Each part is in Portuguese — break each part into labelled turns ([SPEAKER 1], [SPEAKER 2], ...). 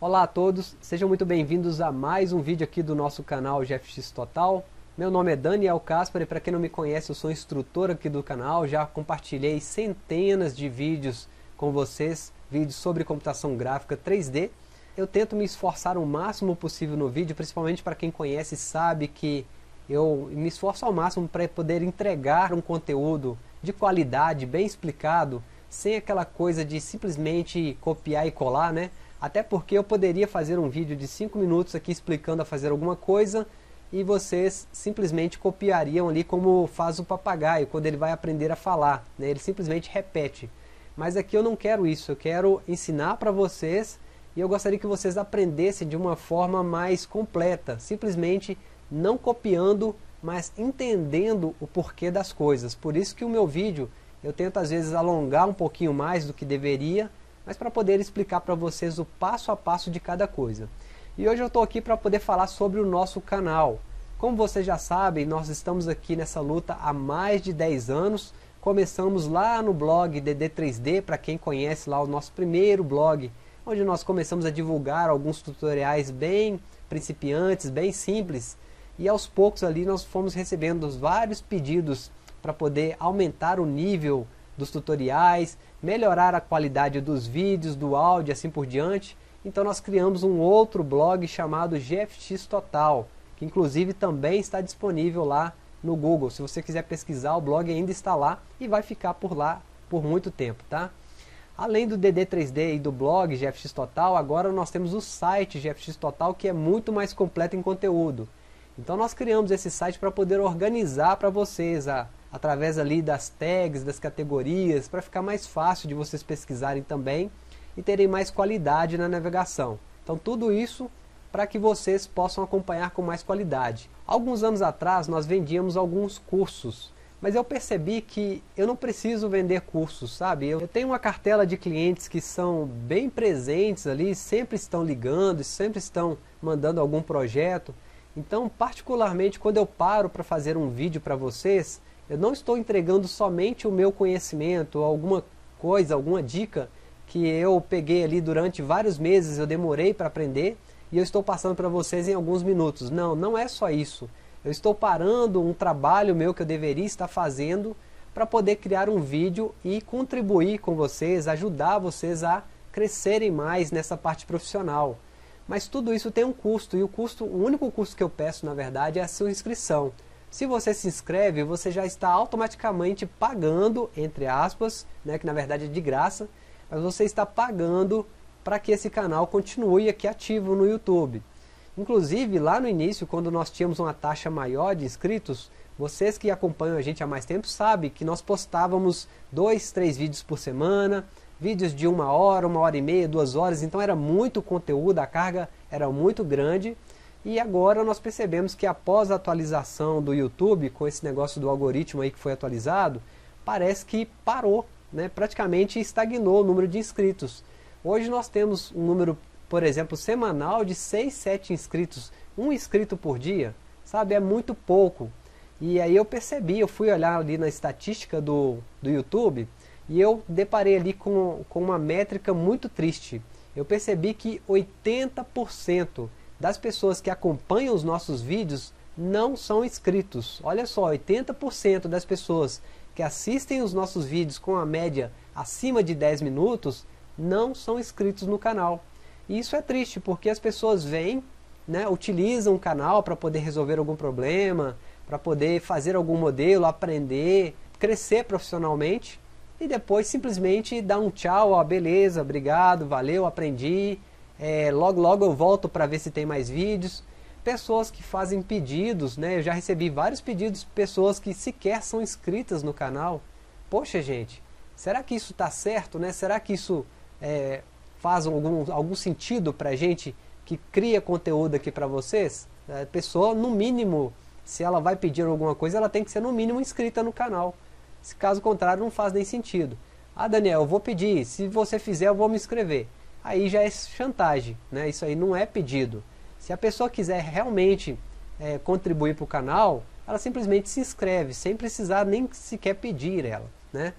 [SPEAKER 1] Olá a todos, sejam muito bem-vindos a mais um vídeo aqui do nosso canal GFX Total. Meu nome é Daniel Caspar e para quem não me conhece, eu sou instrutor aqui do canal. Já compartilhei centenas de vídeos com vocês, vídeos sobre computação gráfica 3D. Eu tento me esforçar o máximo possível no vídeo, principalmente para quem conhece sabe que eu me esforço ao máximo para poder entregar um conteúdo de qualidade, bem explicado, sem aquela coisa de simplesmente copiar e colar, né? Até porque eu poderia fazer um vídeo de 5 minutos aqui explicando a fazer alguma coisa e vocês simplesmente copiariam ali como faz o papagaio quando ele vai aprender a falar, né? ele simplesmente repete. Mas aqui eu não quero isso, eu quero ensinar para vocês e eu gostaria que vocês aprendessem de uma forma mais completa, simplesmente não copiando, mas entendendo o porquê das coisas. Por isso que o meu vídeo eu tento às vezes alongar um pouquinho mais do que deveria, mas para poder explicar para vocês o passo a passo de cada coisa. E hoje eu estou aqui para poder falar sobre o nosso canal. Como vocês já sabem, nós estamos aqui nessa luta há mais de 10 anos. Começamos lá no blog DD3D, para quem conhece lá o nosso primeiro blog, onde nós começamos a divulgar alguns tutoriais bem principiantes, bem simples. E aos poucos ali nós fomos recebendo vários pedidos para poder aumentar o nível dos tutoriais, melhorar a qualidade dos vídeos, do áudio assim por diante. Então nós criamos um outro blog chamado GFX Total, que inclusive também está disponível lá no Google. Se você quiser pesquisar, o blog ainda está lá e vai ficar por lá por muito tempo, tá? Além do DD3D e do blog GFX Total, agora nós temos o site GFX Total que é muito mais completo em conteúdo. Então nós criamos esse site para poder organizar para vocês a, através ali das tags, das categorias, para ficar mais fácil de vocês pesquisarem também e terem mais qualidade na navegação. Então tudo isso para que vocês possam acompanhar com mais qualidade. Alguns anos atrás nós vendíamos alguns cursos, mas eu percebi que eu não preciso vender cursos, sabe? Eu tenho uma cartela de clientes que são bem presentes ali, sempre estão ligando, sempre estão mandando algum projeto. Então, particularmente quando eu paro para fazer um vídeo para vocês, eu não estou entregando somente o meu conhecimento, alguma coisa, alguma dica que eu peguei ali durante vários meses, eu demorei para aprender e eu estou passando para vocês em alguns minutos. Não, não é só isso. Eu estou parando um trabalho meu que eu deveria estar fazendo para poder criar um vídeo e contribuir com vocês, ajudar vocês a crescerem mais nessa parte profissional. Mas tudo isso tem um custo e o custo, o único custo que eu peço na verdade é a sua inscrição. Se você se inscreve, você já está automaticamente pagando, entre aspas, né, que na verdade é de graça, mas você está pagando para que esse canal continue aqui ativo no YouTube. Inclusive, lá no início, quando nós tínhamos uma taxa maior de inscritos, vocês que acompanham a gente há mais tempo sabem que nós postávamos dois, três vídeos por semana, vídeos de uma hora, uma hora e meia, duas horas, então era muito conteúdo, a carga era muito grande e agora nós percebemos que após a atualização do YouTube, com esse negócio do algoritmo aí que foi atualizado, parece que parou, né? praticamente estagnou o número de inscritos. Hoje nós temos um número, por exemplo, semanal de 6, 7 inscritos, um inscrito por dia, sabe? É muito pouco. E aí eu percebi, eu fui olhar ali na estatística do, do YouTube e eu deparei ali com, com uma métrica muito triste. Eu percebi que 80% das pessoas que acompanham os nossos vídeos não são inscritos. Olha só, 80% das pessoas que assistem os nossos vídeos com a média acima de 10 minutos não são inscritos no canal. E isso é triste, porque as pessoas vêm, né, utilizam o canal para poder resolver algum problema, para poder fazer algum modelo, aprender, crescer profissionalmente, e depois simplesmente dá um tchau, ó, beleza, obrigado, valeu, aprendi, é, logo logo eu volto para ver se tem mais vídeos. Pessoas que fazem pedidos, né? Eu já recebi vários pedidos de pessoas que sequer são inscritas no canal. Poxa gente, será que isso está certo, né? Será que isso é, faz algum, algum sentido para gente que cria conteúdo aqui para vocês? A pessoa, no mínimo, se ela vai pedir alguma coisa, ela tem que ser no mínimo inscrita no canal. Se caso contrário, não faz nem sentido. Ah, Daniel, eu vou pedir, se você fizer, eu vou me inscrever aí já é chantagem, né? isso aí não é pedido. Se a pessoa quiser realmente é, contribuir para o canal, ela simplesmente se inscreve, sem precisar nem sequer pedir ela. Né?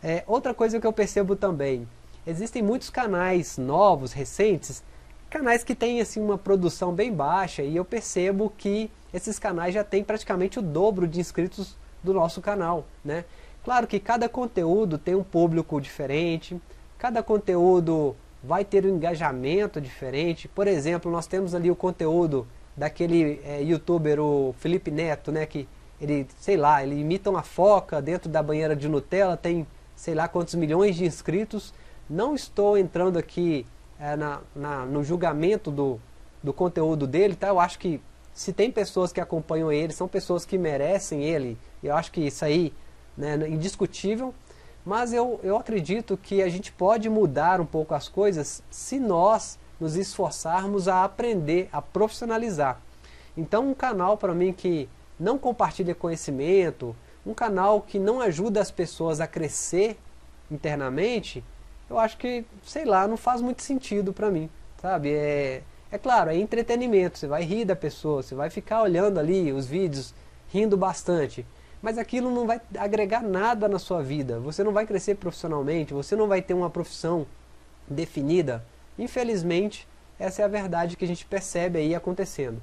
[SPEAKER 1] É, outra coisa que eu percebo também, existem muitos canais novos, recentes, canais que têm assim uma produção bem baixa e eu percebo que esses canais já têm praticamente o dobro de inscritos do nosso canal, né? Claro que cada conteúdo tem um público diferente, cada conteúdo vai ter um engajamento diferente. Por exemplo, nós temos ali o conteúdo daquele é, youtuber, o Felipe Neto, né, que ele, sei lá, ele imita uma foca dentro da banheira de Nutella, tem sei lá quantos milhões de inscritos. Não estou entrando aqui é, na, na, no julgamento do, do conteúdo dele, tá? Eu acho que se tem pessoas que acompanham ele, são pessoas que merecem ele. Eu acho que isso aí né, é indiscutível. Mas eu, eu acredito que a gente pode mudar um pouco as coisas se nós nos esforçarmos a aprender, a profissionalizar. Então um canal para mim que não compartilha conhecimento, um canal que não ajuda as pessoas a crescer internamente, eu acho que, sei lá, não faz muito sentido para mim, sabe? É, é claro, é entretenimento, você vai rir da pessoa, você vai ficar olhando ali os vídeos, rindo bastante, mas aquilo não vai agregar nada na sua vida, você não vai crescer profissionalmente, você não vai ter uma profissão definida. Infelizmente, essa é a verdade que a gente percebe aí acontecendo.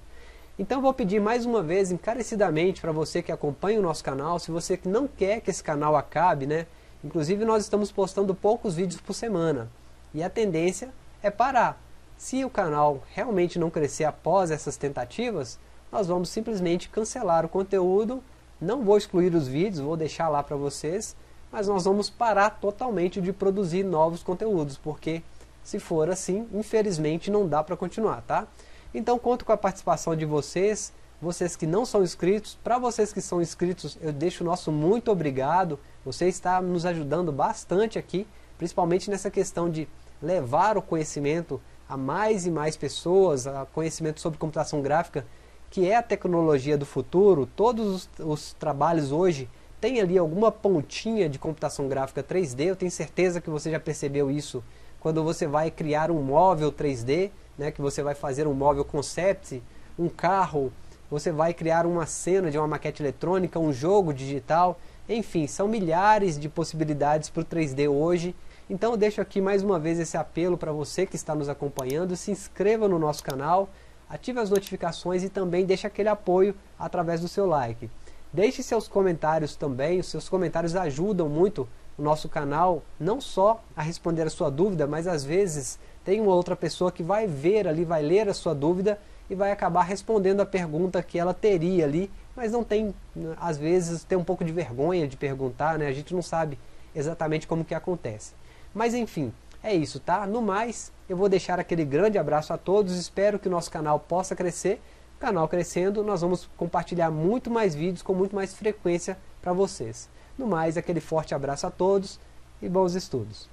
[SPEAKER 1] Então vou pedir mais uma vez encarecidamente para você que acompanha o nosso canal, se você não quer que esse canal acabe, né? Inclusive nós estamos postando poucos vídeos por semana e a tendência é parar. Se o canal realmente não crescer após essas tentativas, nós vamos simplesmente cancelar o conteúdo. Não vou excluir os vídeos, vou deixar lá para vocês, mas nós vamos parar totalmente de produzir novos conteúdos, porque se for assim, infelizmente não dá para continuar, tá? Então conto com a participação de vocês, vocês que não são inscritos. Para vocês que são inscritos, eu deixo o nosso muito obrigado. Você está nos ajudando bastante aqui, principalmente nessa questão de levar o conhecimento a mais e mais pessoas, a conhecimento sobre computação gráfica, que é a tecnologia do futuro. Todos os, os trabalhos hoje têm ali alguma pontinha de computação gráfica 3D. Eu tenho certeza que você já percebeu isso quando você vai criar um móvel 3D né, que você vai fazer um móvel concept, um carro, você vai criar uma cena de uma maquete eletrônica, um jogo digital, enfim, são milhares de possibilidades para o 3D hoje. Então eu deixo aqui mais uma vez esse apelo para você que está nos acompanhando, se inscreva no nosso canal, ative as notificações e também deixe aquele apoio através do seu like. Deixe seus comentários também, os seus comentários ajudam muito o nosso canal, não só a responder a sua dúvida, mas às vezes tem uma outra pessoa que vai ver ali, vai ler a sua dúvida e vai acabar respondendo a pergunta que ela teria ali, mas não tem, às vezes, tem um pouco de vergonha de perguntar, né? A gente não sabe exatamente como que acontece. Mas enfim, é isso, tá? No mais, eu vou deixar aquele grande abraço a todos, espero que o nosso canal possa crescer. O canal crescendo, nós vamos compartilhar muito mais vídeos com muito mais frequência para vocês. No mais, aquele forte abraço a todos e bons estudos.